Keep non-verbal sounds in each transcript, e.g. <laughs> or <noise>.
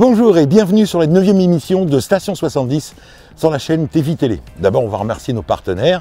Bonjour et bienvenue sur la 9 émission de Station 70 sur la chaîne TV Télé. D'abord, on va remercier nos partenaires.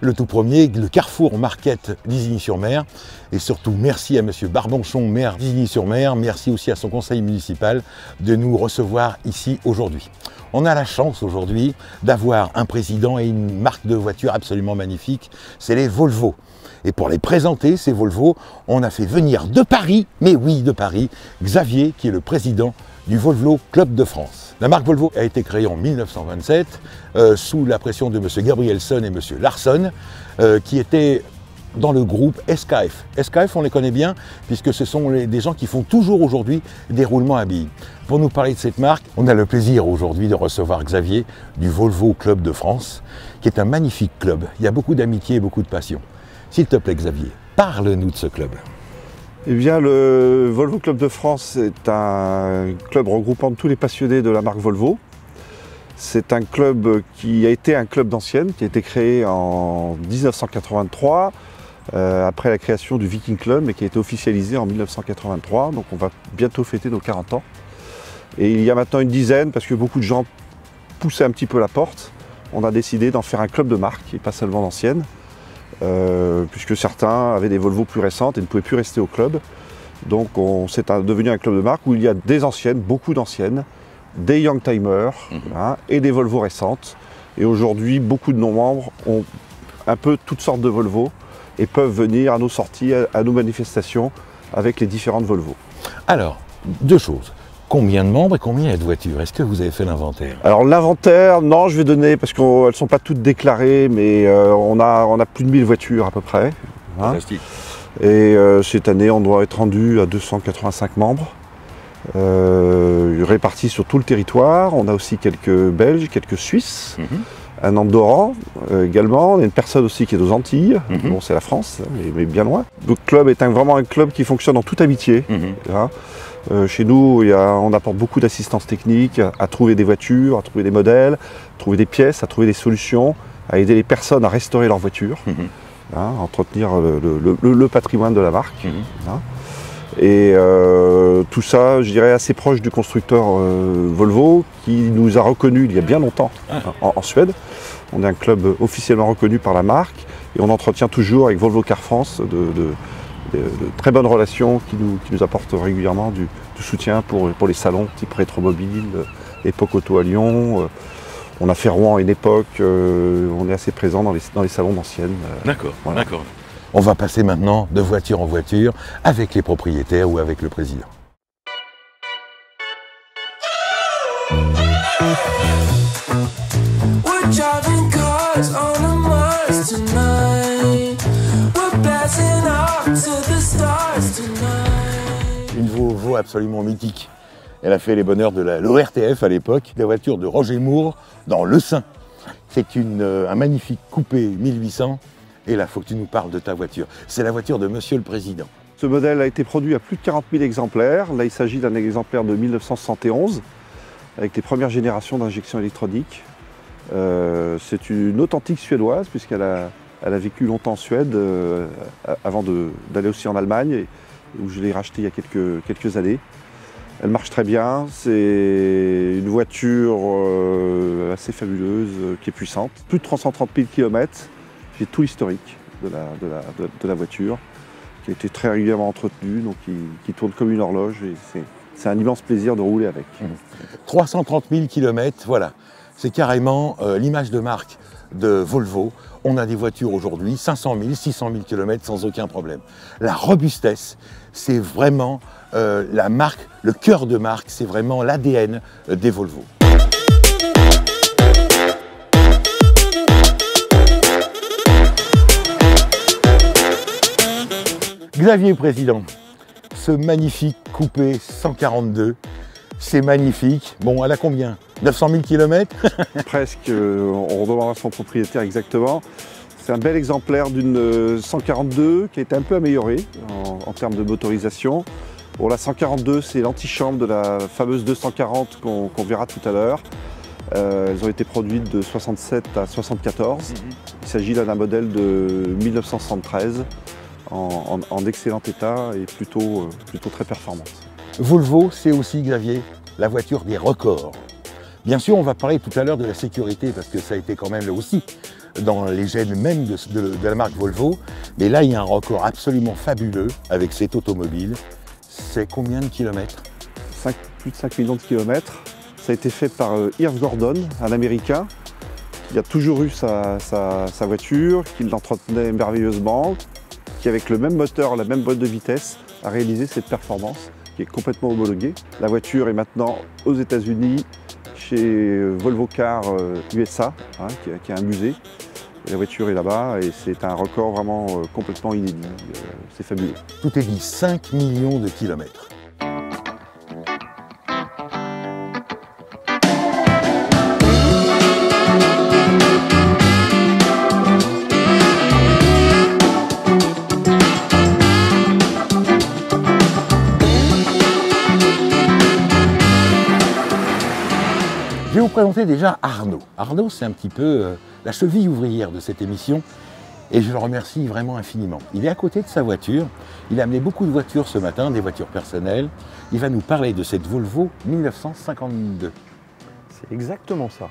Le tout premier, le Carrefour Market d'Isigny-sur-Mer. Et surtout, merci à Monsieur Barbonchon, maire d'Isigny-sur-Mer. Merci aussi à son conseil municipal de nous recevoir ici aujourd'hui. On a la chance aujourd'hui d'avoir un président et une marque de voiture absolument magnifique. C'est les Volvo. Et pour les présenter, ces Volvo, on a fait venir de Paris, mais oui, de Paris, Xavier, qui est le président du Volvo Club de France. La marque Volvo a été créée en 1927 euh, sous la pression de M. Gabrielson et M. Larson, euh, qui étaient dans le groupe SKF. SKF, on les connaît bien, puisque ce sont des gens qui font toujours aujourd'hui des roulements à billes. Pour nous parler de cette marque, on a le plaisir aujourd'hui de recevoir Xavier du Volvo Club de France, qui est un magnifique club. Il y a beaucoup d'amitié et beaucoup de passion. S'il te plaît, Xavier, parle-nous de ce club. Eh bien, le Volvo Club de France est un club regroupant tous les passionnés de la marque Volvo. C'est un club qui a été un club d'ancienne, qui a été créé en 1983, euh, après la création du Viking Club, et qui a été officialisé en 1983. Donc on va bientôt fêter nos 40 ans. Et il y a maintenant une dizaine, parce que beaucoup de gens poussaient un petit peu la porte, on a décidé d'en faire un club de marque, et pas seulement d'ancienne. Euh, puisque certains avaient des Volvo plus récentes et ne pouvaient plus rester au club. Donc c'est devenu un club de marque où il y a des anciennes, beaucoup d'anciennes, des young timers mhm. hein, et des Volvo récentes. Et aujourd'hui, beaucoup de nos membres ont un peu toutes sortes de Volvo et peuvent venir à nos sorties, à nos manifestations avec les différentes Volvo. Alors, deux choses combien de membres et combien il y a de voitures Est-ce que vous avez fait l'inventaire Alors l'inventaire, non, je vais donner, parce qu'elles ne sont pas toutes déclarées, mais euh, on, a, on a plus de 1000 voitures à peu près. Hein. Et euh, cette année, on doit être rendu à 285 membres, euh, répartis sur tout le territoire. On a aussi quelques Belges, quelques Suisses. Mhm. un Andorran également. On a une personne aussi qui est aux Antilles. Mhm. Bon, c'est la France, mais, bien loin. Le club est vraiment un club qui fonctionne en toute amitié. Hein. Euh, chez nous, on apporte beaucoup d'assistance technique à trouver des voitures, à trouver des modèles, à trouver des pièces, à trouver des solutions, à aider les personnes à restaurer leur voiture, mhm. hein, à entretenir le, patrimoine de la marque. Mhm. Hein. Et euh, tout ça, je dirais, assez proche du constructeur euh, Volvo, qui nous a reconnus il y a bien longtemps ah. en, Suède. On est un club officiellement reconnu par la marque et on entretient toujours avec Volvo Car France de de, très bonnes relations qui nous, qui nous apportent régulièrement du, soutien pour, pour, les salons type Rétromobile, euh, Époque Auto à Lyon. Euh, on a fait Rouen à une époque, euh, on est assez présent dans les, dans les salons d'anciennes. D'accord, d'accord. On va passer maintenant de voiture en voiture avec les propriétaires ou avec le président. Absolument mythique. Elle a fait les bonheurs de l'ORTF à l'époque, la voiture de Roger Moore dans Le Saint. C'est euh, un magnifique coupé 1800. Et là, faut que tu nous parles de ta voiture. C'est la voiture de Monsieur le Président. Ce modèle a été produit à plus de 40 000 exemplaires. Là, il s'agit d'un exemplaire de 1971, avec les premières générations d'injection électronique. Euh, c'est une authentique suédoise, puisqu'elle a, elle a vécu longtemps en Suède euh, avant d'aller aussi en Allemagne, où je l'ai rachetée il y a quelques, quelques années. Elle marche très bien, c'est une voiture euh, assez fabuleuse, euh, qui est puissante. Plus de 330 000 km, j'ai tout l'historique de la, de, la, voiture, qui a été très régulièrement entretenue, donc qui, tourne comme une horloge, et c'est un immense plaisir de rouler avec. 330 000 km, voilà, c'est carrément l'image de marque de Volvo. On a des voitures aujourd'hui, 500 000, 600 000 km sans aucun problème. La robustesse, c'est vraiment euh, la marque, le cœur de marque, c'est vraiment l'ADN euh, des Volvo. Xavier Président, ce magnifique coupé 142, c'est magnifique. Bon, elle a combien? 900 000 km <laughs> Presque, euh, on redemandera son propriétaire exactement. C'est un bel exemplaire d'une 142 euh, qui a été un peu améliorée en, termes de motorisation. Bon, la 142, c'est l'antichambre de la fameuse 240 qu'on verra tout à l'heure. Euh, elles ont été produites de 67 à 74. Mhm. Il s'agit d'un modèle de 1973 en, excellent état et plutôt, plutôt très performante. Volvo, c'est aussi, Xavier, la voiture des records. Bien sûr, on va parler tout à l'heure de la sécurité, parce que ça a été quand même là aussi dans les gènes même de, la marque Volvo. Mais là, il y a un record absolument fabuleux avec cette automobile. C'est combien de kilomètres? Plus de 5 millions de kilomètres. Ça a été fait par euh, Irv Gordon, un Américain. Il a toujours eu sa voiture, qui l'entretenait merveilleusement, qui avec le même moteur, la même boîte de vitesse, a réalisé cette performance qui est complètement homologuée. La voiture est maintenant aux États-Unis, chez euh, Volvo Car euh, USA, hein, qui, qui a un musée. La voiture est là-bas et c'est un record vraiment euh, complètement inédit. Euh, c'est fabuleux. Tout est dit, 5 millions de kilomètres. Présenter déjà Arnaud. Arnaud, c'est un petit peu euh, la cheville ouvrière de cette émission et je le remercie vraiment infiniment. Il est à côté de sa voiture, il a amené beaucoup de voitures ce matin, des voitures personnelles. Il va nous parler de cette Volvo 1952. C'est exactement ça.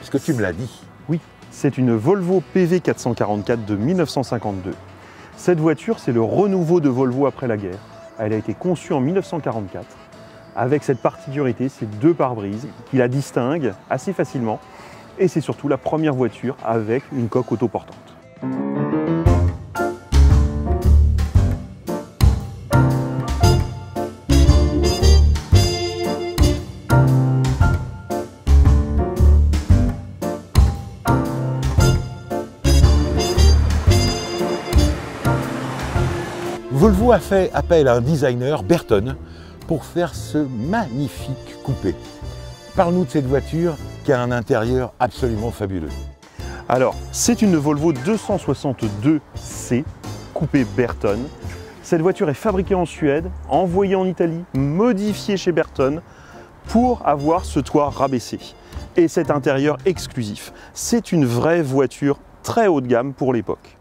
Est-ce que tu me l'as dit? Oui, c'est une Volvo PV 444 de 1952. Cette voiture, c'est le renouveau de Volvo après la guerre. Elle a été conçue en 1944 avec cette particularité, ces deux pare-brises qui la distinguent assez facilement. Et c'est surtout la première voiture avec une coque autoportante. Volvo a fait appel à un designer, Berton, pour faire ce magnifique coupé. Parle-nous de cette voiture qui a un intérieur absolument fabuleux. Alors, c'est une Volvo 262C coupée Berton. Cette voiture est fabriquée en Suède, envoyée en Italie, modifiée chez Berton pour avoir ce toit rabaissé et cet intérieur exclusif. C'est une vraie voiture très haut de gamme pour l'époque.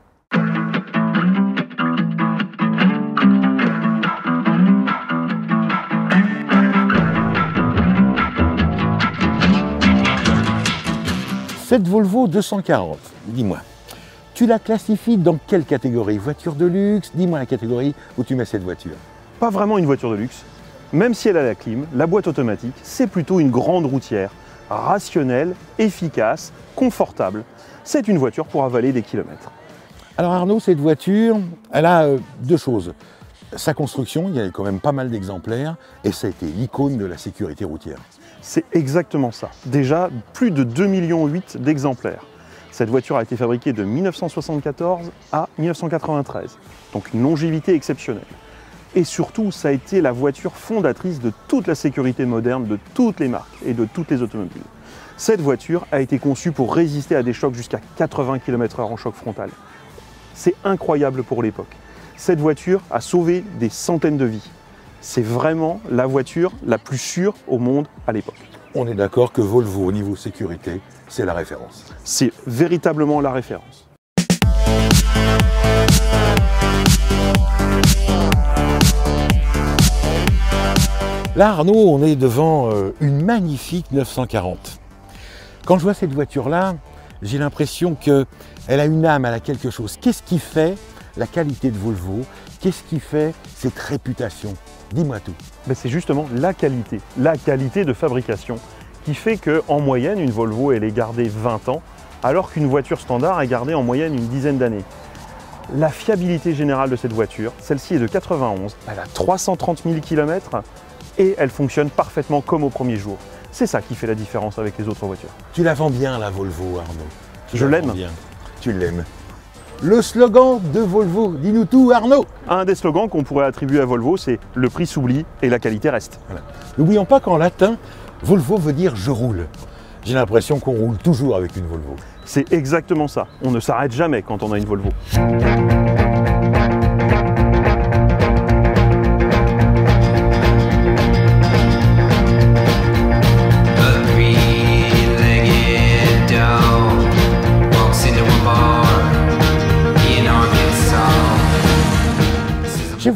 Cette Volvo 240, dis-moi, tu la classifies dans quelle catégorie? Voiture de luxe? Dis-moi la catégorie où tu mets cette voiture. Pas vraiment une voiture de luxe, même si elle a la clim, la boîte automatique, c'est plutôt une grande routière, rationnelle, efficace, confortable. C'est une voiture pour avaler des kilomètres. Alors Arnaud, cette voiture, elle a euh, deux choses. Sa construction, il y a quand même pas mal d'exemplaires, et ça a été l'icône de la sécurité routière. C'est exactement ça. Déjà, plus de 2,8 millions d'exemplaires. Cette voiture a été fabriquée de 1974 à 1993, donc une longévité exceptionnelle. Et surtout, ça a été la voiture fondatrice de toute la sécurité moderne de toutes les marques et de toutes les automobiles. Cette voiture a été conçue pour résister à des chocs jusqu'à 80 km/h en choc frontal. C'est incroyable pour l'époque. Cette voiture a sauvé des centaines de vies. C'est vraiment la voiture la plus sûre au monde à l'époque. On est d'accord que Volvo, au niveau sécurité, c'est la référence. C'est véritablement la référence. Là, Arnaud, on est devant euh, une magnifique 940. Quand je vois cette voiture-là, j'ai l'impression qu'elle a une âme, elle a quelque chose. Qu'est-ce qui fait la qualité de Volvo? Qu'est-ce qui fait cette réputation? Dis-moi tout. Ben, c'est justement la qualité, la qualité de fabrication qui fait qu'en moyenne, une Volvo, elle est gardée 20 ans, alors qu'une voiture standard est gardée en moyenne une dizaine d'années. La fiabilité générale de cette voiture, celle-ci est de 91, elle a 330 000 km et elle fonctionne parfaitement comme au premier jour. C'est ça qui fait la différence avec les autres voitures. Tu la vends bien, la Volvo, Arnaud. Tu Je la l'aime. Tu l'aimes. Le slogan de Volvo, dis-nous tout, Arnaud Un des slogans qu'on pourrait attribuer à Volvo, c'est le prix s'oublie et la qualité reste. N'oublions pas qu'en latin, Volvo veut dire je roule. J'ai l'impression qu'on roule toujours avec une Volvo. C'est exactement ça. On ne s'arrête jamais quand on a une Volvo.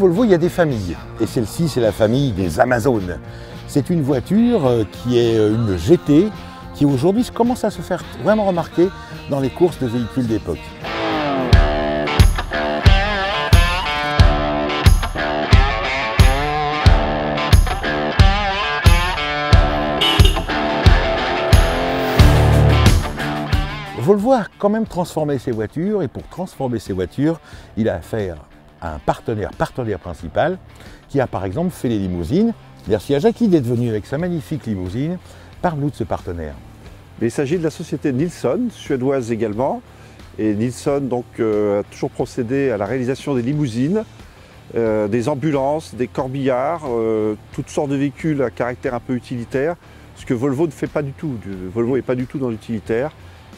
Volvo, il y a des familles. Et celle-ci, c'est la famille des Amazones. C'est une voiture euh, qui est euh, une GT qui aujourd'hui commence à se faire vraiment remarquer dans les courses de véhicules d'époque. Volvo a quand même transformé ses voitures et pour transformer ses voitures, il a affaire à un partenaire, partenaire principal, qui a par exemple fait les limousines. Merci à Jackie d'être venu avec sa magnifique limousine. Parle-nous de ce partenaire. Il s'agit de la société Nilsson, suédoise également. Et Nilsson donc, euh, a toujours procédé à la réalisation des limousines, euh, des ambulances, des corbillards, euh, toutes sortes de véhicules à caractère un peu utilitaire, ce que Volvo ne fait pas du tout. Volvo n'est pas du tout dans l'utilitaire.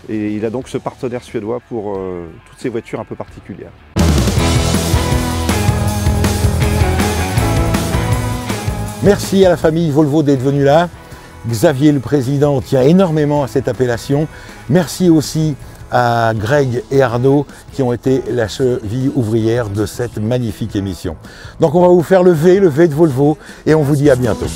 Et il a donc ce partenaire suédois pour toutes ces voitures un peu particulières. Merci à la famille Volvo d'être venu là. Xavier le président tient énormément à cette appellation. Merci aussi à Greg et Arnaud qui ont été la cheville ouvrière de cette magnifique émission. Donc on va vous faire le V, le V de Volvo et on vous dit à bientôt.